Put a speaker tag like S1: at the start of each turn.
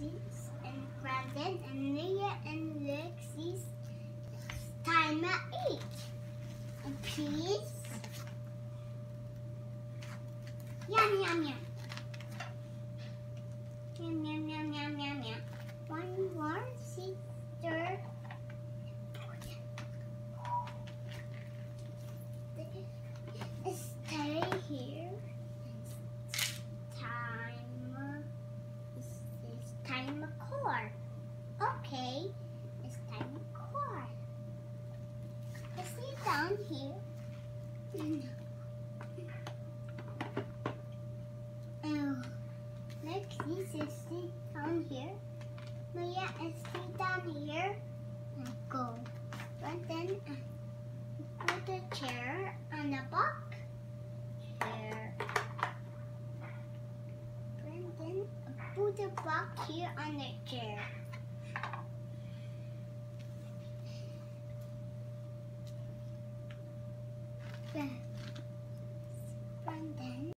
S1: Lexi's and Brandon and Leah and Lexi's time at eight. And please. Yum yum yum. Yum yum yum yum yum yum. One more sister. Stay here. Time. It's time core. Okay, it's time core. Let's sit down here. Oh, Lexi says sit down here. Maria is sit down here and go. And then uh, put the chair on the box. Chair. And then put the box here on the chair. Then, and then